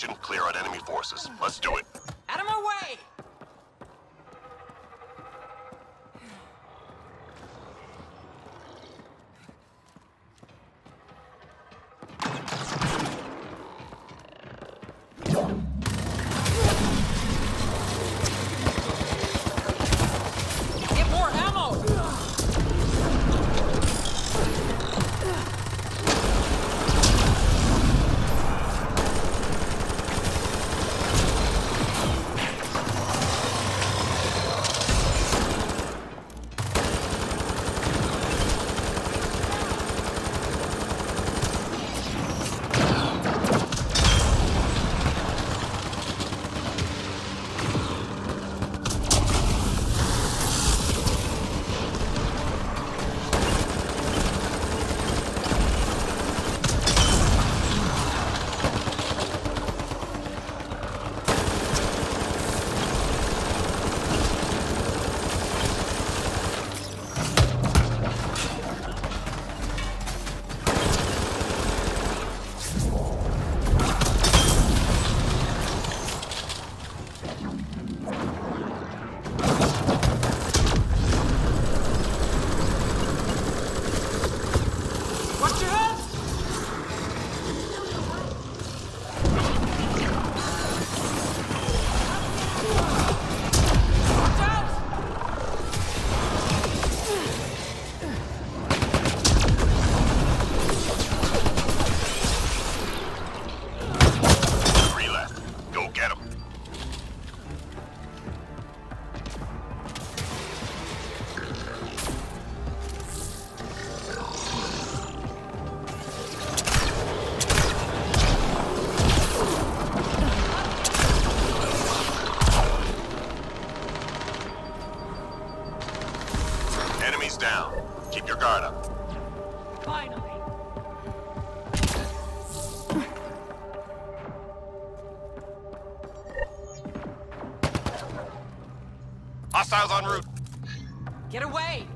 position, clear out enemy forces. Let's do it. Hostiles en route. Get away!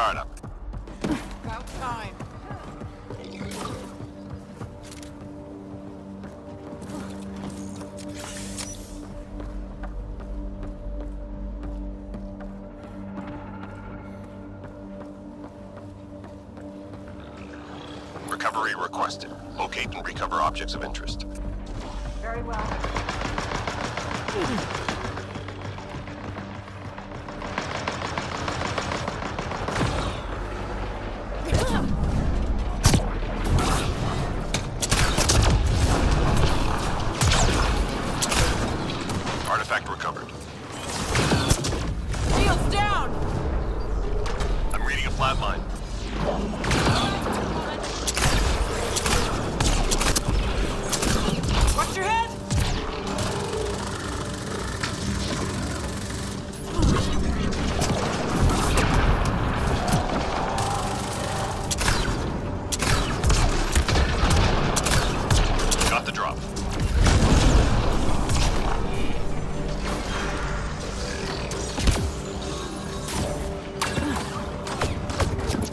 guard up.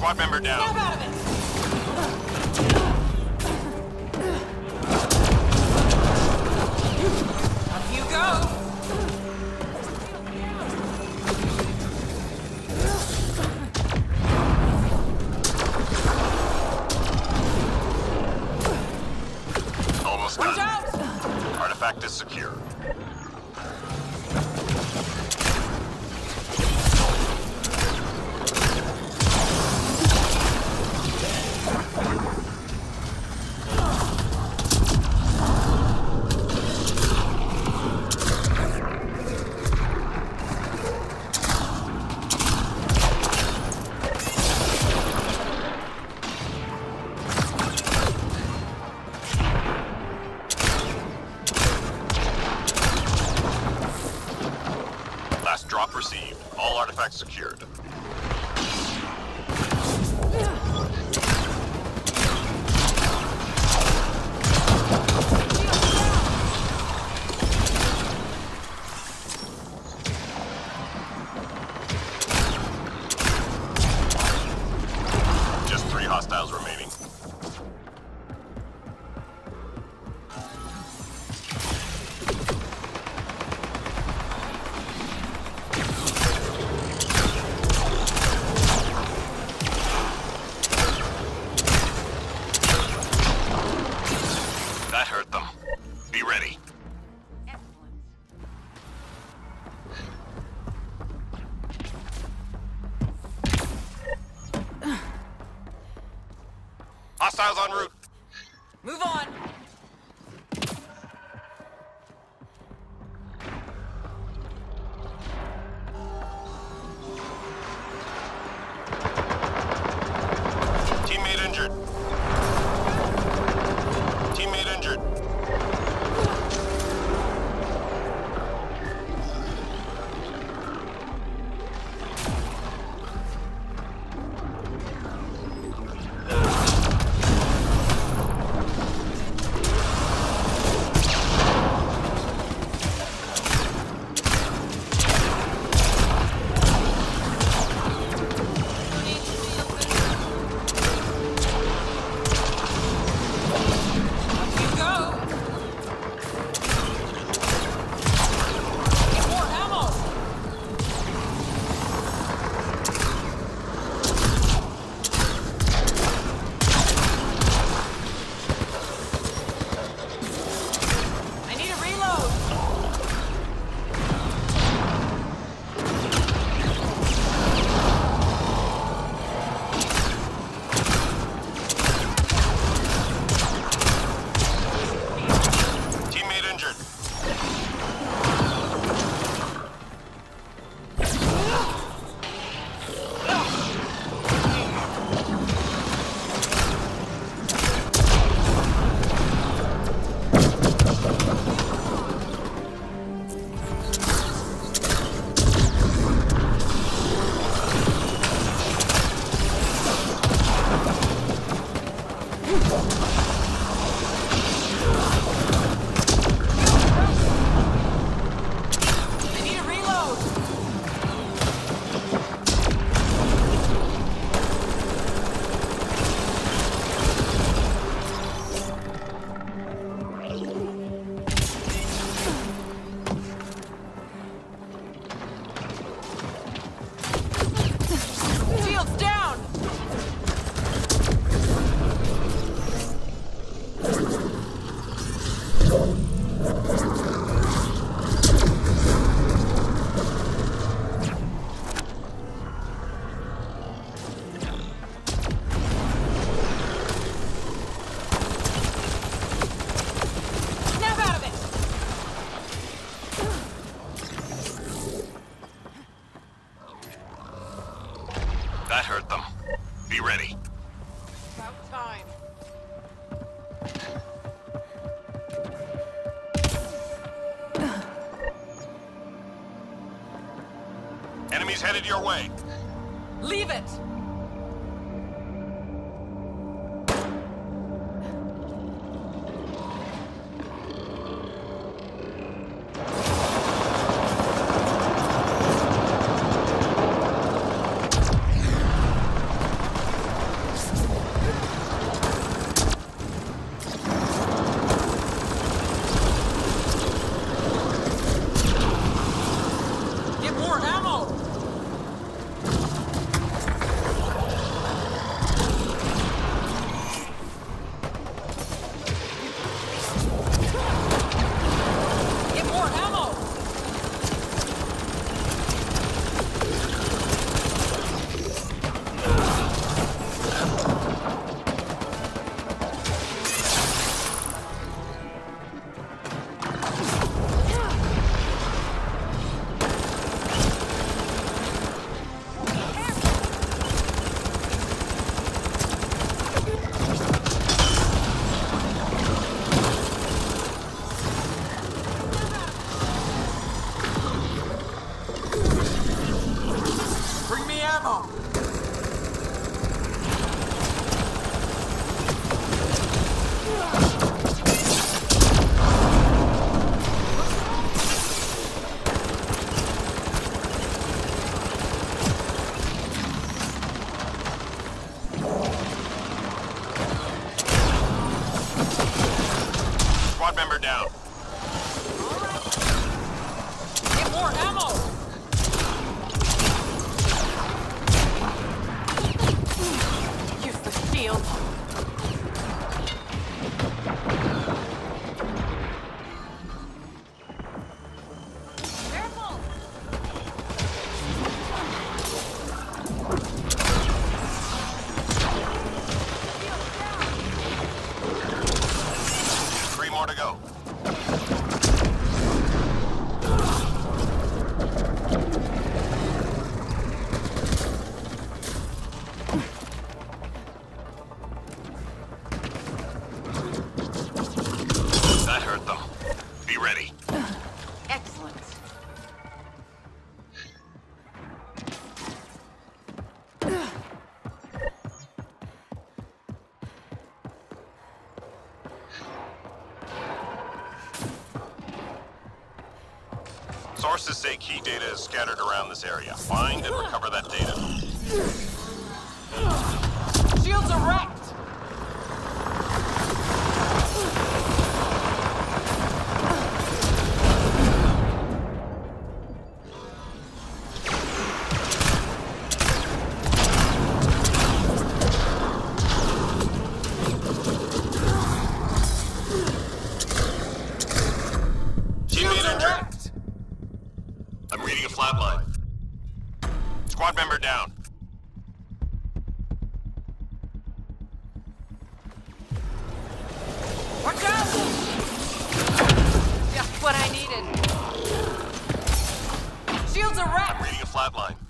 Squad member down. Out of it! Hostiles en route. Move on. Enemies headed your way. Sources say key data is scattered around this area. Find and recover that data. Shields erect! Shields I'm reading a flatline. Squad member down. Watch out! Just what I needed. Shields are wrapped! I'm reading a flatline.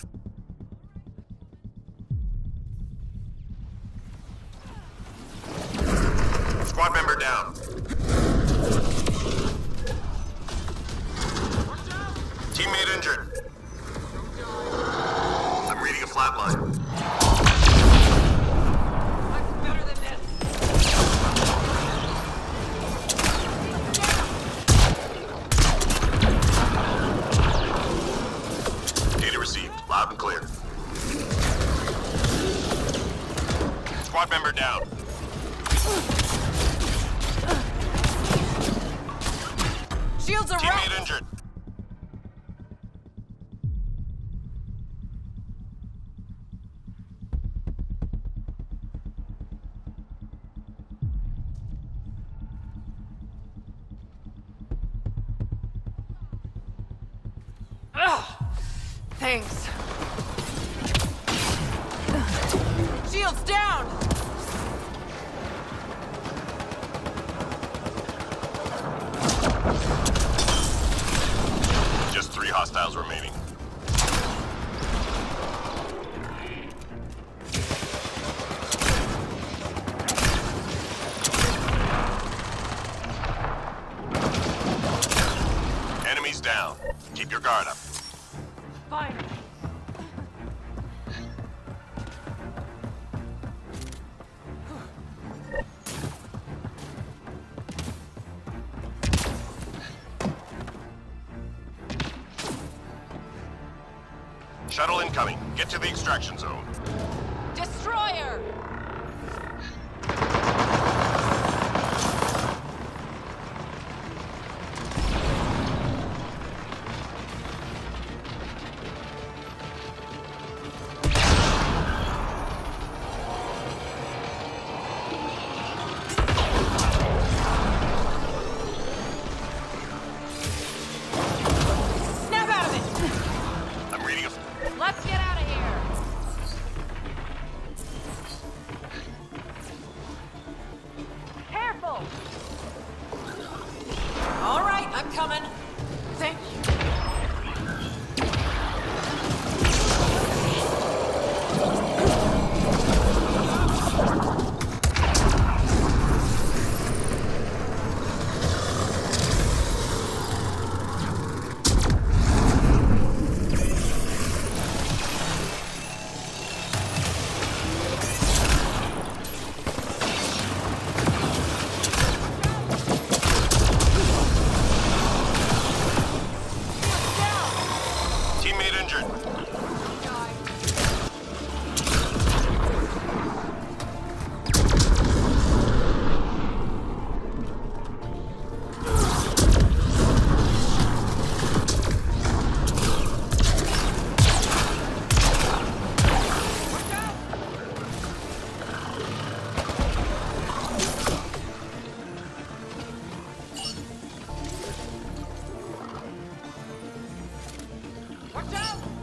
Thanks. Shields down! Just three hostiles remaining. Enemies down. Keep your guard up fire. Shuttle incoming. Get to the extraction zone. Watch out!